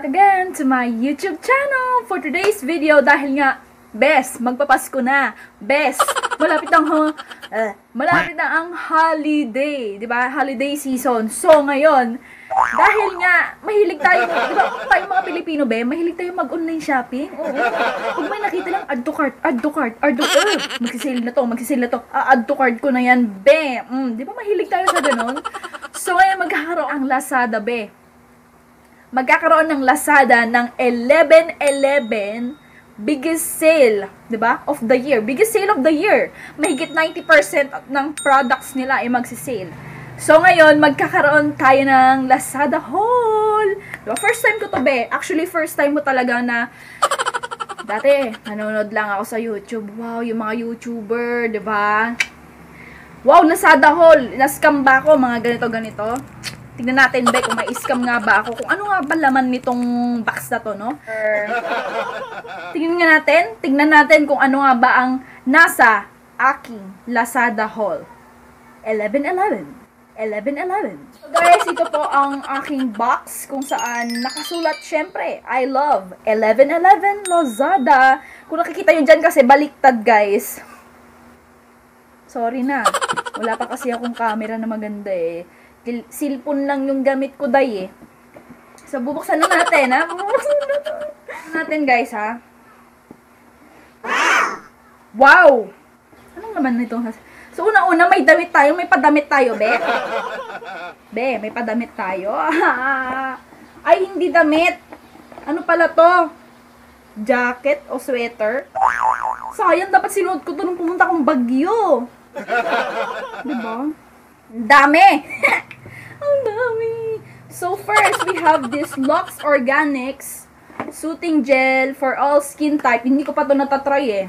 to my YouTube channel for today's video dahil nga best magpapasko na. Best malapit ang uh, malapit na ang holiday di ba? Holiday season. So ngayon dahil nga mahilig tayo di ba tayo mga Pilipino be mahilig tayo mag-online shopping? Oo. Pag may nakita lang add to cart add to cart add to uh, magsisale na to magsisale na to. Uh, add to cart ko na yan be. Mm, di ba mahilig tayo sa ganun? So ngayon magkakaroon ang Lazada be magkakaroon ng Lazada ng 11-11 biggest sale, 'di ba? Of the year. Biggest sale of the year. Mahigit 90% ng products nila ay magsi-sale. So ngayon, magkakaroon tayo ng Lazada haul. Diba? First time ko to, be. Actually, first time mo talaga na dati, nanonood lang ako sa YouTube. Wow, yung mga YouTuber, 'di ba? Wow, Lazada haul. Nascam ba ako mga ganito ganito? Tingnan natin, Be, kung may scam nga ba ako. Kung ano nga ba laman nitong box na to, no? Tingnan nga natin. Tingnan natin kung ano nga ba ang nasa aking Lazada haul. 1111. 1111. So guys, ito po ang aking box kung saan nakasulat syempre, I love 1111 Lazada. Kung nakikita nyo dyan kasi baliktad guys. Sorry na. Wala pa kasi akong camera na maganda eh silpon lang yung gamit ko, day, eh. So, bubuksan na natin, ha? Bubuksan na natin, guys, ha? Wow! Anong naman nito? So, una-una, may damit tayo. May padamit tayo, be. Be, may padamit tayo. Ay, hindi damit. Ano pala to? Jacket o sweater? Sayang, dapat sinuot ko to nung pumunta akong Bagyo. Diba? Dami! So first, we have this Lux Organics Soothing Gel for all skin type. Hindi ko pa to natatry eh.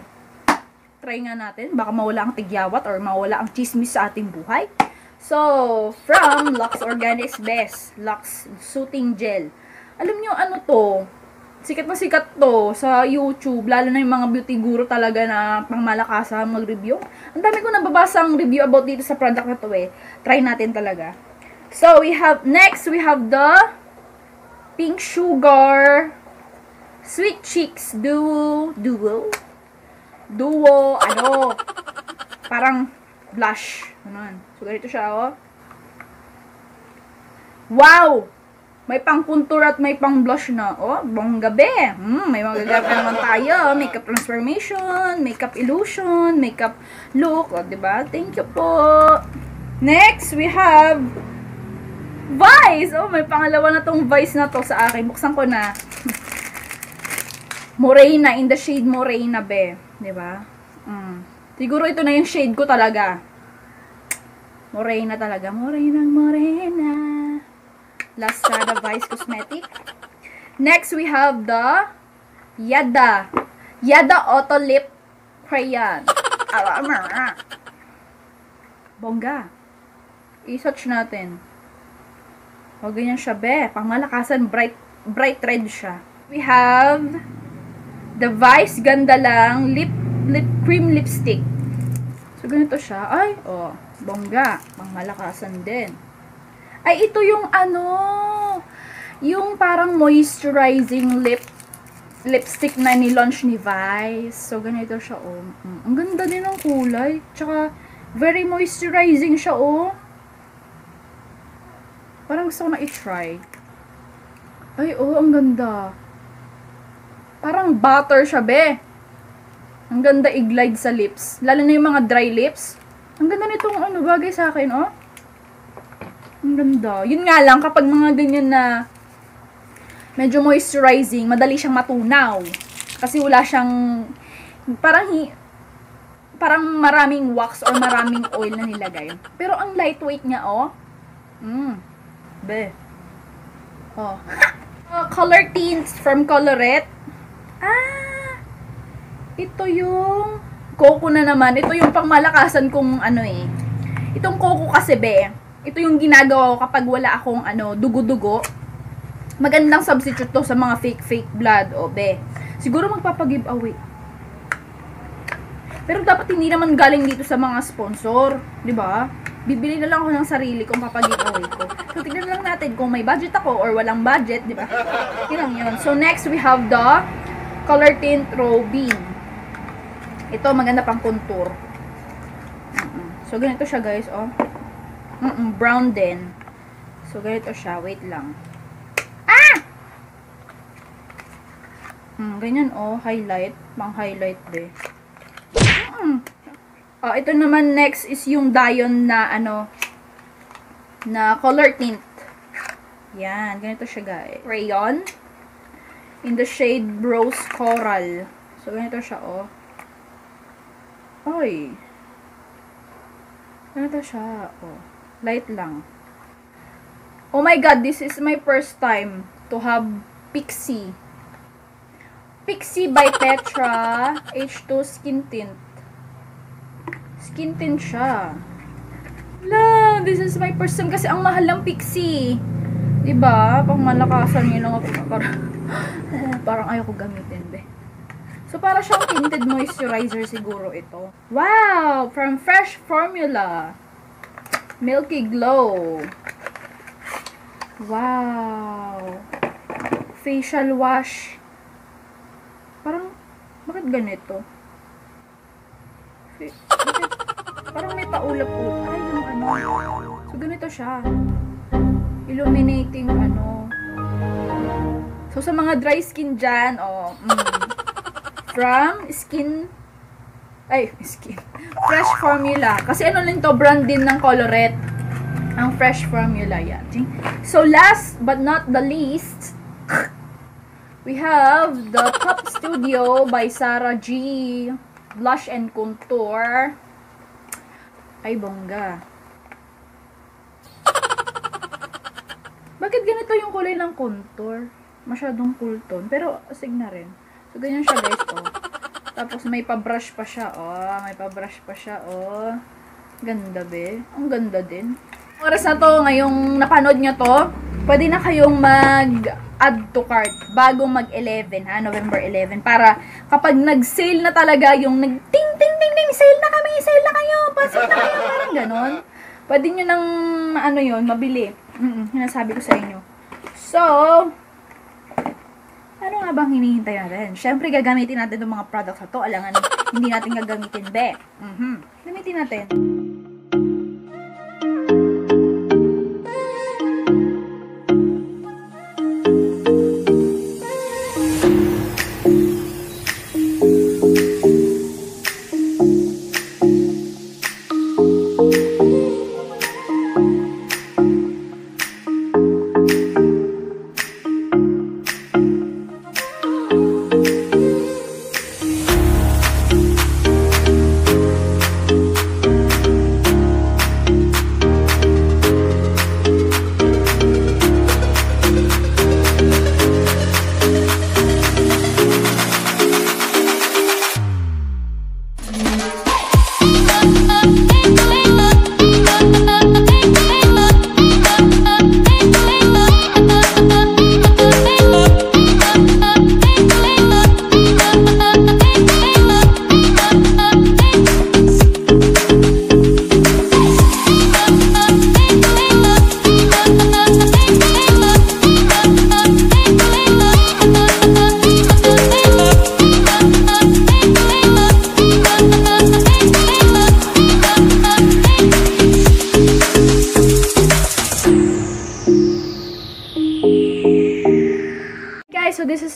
Try nga natin. Baka mawala ang tigyawat or mawala ang chismis sa ating buhay. So, from Lux Organics Best. Lux Soothing Gel. Alam nyo ano to? Sikat na sikat to sa YouTube. Lalo na yung mga beauty guru talaga na pangmalakasa mag-review. Ang dami ko nababasang review about dito sa product na to eh. Try natin talaga. So, we have, next, we have the Pink Sugar Sweet Cheeks Duo, Duo, Duo, ano, parang blush. Ano So, ganito siya, oh. Wow! May pang contour at may pang blush na. Oh, bong gabi. Hmm, may magagamit na naman tayo. Makeup transformation, makeup illusion, makeup look. Oh, diba? Thank you po. Next, we have Vice! Oh, may pangalawa na tong Vice na to sa akin. Buksan ko na. Morena, in the shade Morena, be. ba? Diba? Mm. Siguro ito na yung shade ko talaga. Morena talaga. Morena, Morena. Lazada Vice Cosmetic. Next, we have the Yada. Yada Auto Lip Crayon. Bongga. I-search natin. O, ganyan siya, be. Pangmalakasan, bright, bright red siya. We have the Vice Ganda Lang Lip, lip Cream Lipstick. So, ganito siya. Ay, oh, bongga. Pangmalakasan din. Ay, ito yung ano, yung parang moisturizing lip lipstick na ni-launch ni Vice. So, ganito siya, oh. Ang ganda din ng kulay. Tsaka, very moisturizing siya, oh. Parang gusto ko na i-try. Ay, oh, ang ganda. Parang butter siya, be. Ang ganda i-glide sa lips. Lalo na yung mga dry lips. Ang ganda nitong ano, bagay sa akin, oh. Ang ganda. Yun nga lang, kapag mga ganyan na medyo moisturizing, madali siyang matunaw. Kasi wala siyang, parang, hi, parang maraming wax or maraming oil na nilagay. Pero ang lightweight niya, oh. Mm. Be. Oh. uh, color tints from Colorette. Ah! Ito yung Coco na naman. Ito yung pangmalakasan kong ano eh. Itong Coco kasi be. Ito yung ginagawa ko kapag wala akong ano, dugo-dugo. Magandang substitute to sa mga fake-fake blood. O be. Siguro magpapag-giveaway. Pero dapat hindi naman galing dito sa mga sponsor, ba? Bibili na lang ako ng sarili kung papagiveaway ko. So, tignan lang natin kung may budget ako or walang budget, di ba? Yun yun. So, next we have the color tint Robin. Ito, maganda pang contour. Mm-mm. So, ganito siya guys, oh. Mm-mm, brown din. So, ganito siya. Wait lang. Ah! Mm, ganyan, oh. Highlight. Pang highlight, be. Mm. Oh, ito naman next is yung Dion na, ano, na color tint. Yan. Ganito siya, guys. Rayon. In the shade Rose Coral. So, ganito siya, oh. Oy. Ganito siya, oh. Light lang. Oh my god, this is my first time to have Pixie. Pixie by Petra H2 Skin Tint. Skin tint siya. La, this is my first time kasi ang mahal ng Pixie. 'Di ba? Pang malakasan yun lang ako parang parang ayaw ko gamitin, be. So, para siyang tinted moisturizer siguro ito. Wow! From Fresh Formula. Milky Glow. Wow! Facial wash. Parang, bakit ganito? Bakit, parang may paulap-ulap. Ay, yung ano. So, ganito siya. Illuminating, ano. So, sa mga dry skin dyan, oh, mm, from skin, ay, skin, fresh formula. Kasi ano lang to, brand din ng Colorette. Ang fresh formula yan. So, last but not the least, we have the Top Studio by Sarah G. Blush and Contour. Ay, bongga. Bakit ganito yung kulay ng contour? Masyadong cool tone. Pero, asig na rin. So, ganyan siya guys, oh. Tapos, may pa-brush pa siya, oh. May pa-brush pa siya, oh. Ganda, be. Ang ganda din. Oras na to, ngayong napanood nyo to, pwede na kayong mag-add to cart bago mag-11, ha? November 11. Para kapag nag-sale na talaga yung nag-ting, ting, ting, ting, sale na kami, sale na kayo, pasok na kayo, parang ganon. Pwede nyo nang, ano yon mabili. Mm sinasabi ko sa inyo. So, ano nga bang hinihintay natin? Siyempre, gagamitin natin itong mga products na to. Alangan, hindi natin gagamitin, be. Mm -hmm. Gamitin natin.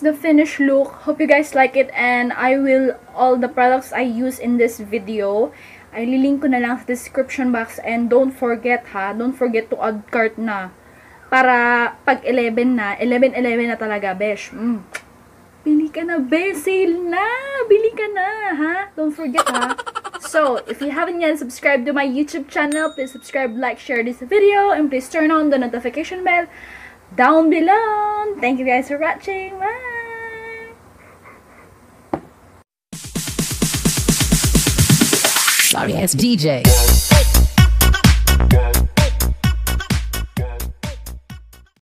The finished look. Hope you guys like it and I will, all the products I use in this video, ay lilink ko na lang sa description box and don't forget ha, don't forget to add cart na. Para pag 11 na, 11-11 na talaga, besh. Mm. Bili ka na, be, sale na! Bili ka na, ha? Don't forget, ha? So, if you haven't yet subscribed to my YouTube channel, please subscribe, like, share this video, and please turn on the notification bell down below. Thank you guys for watching. Bye! It's DJ.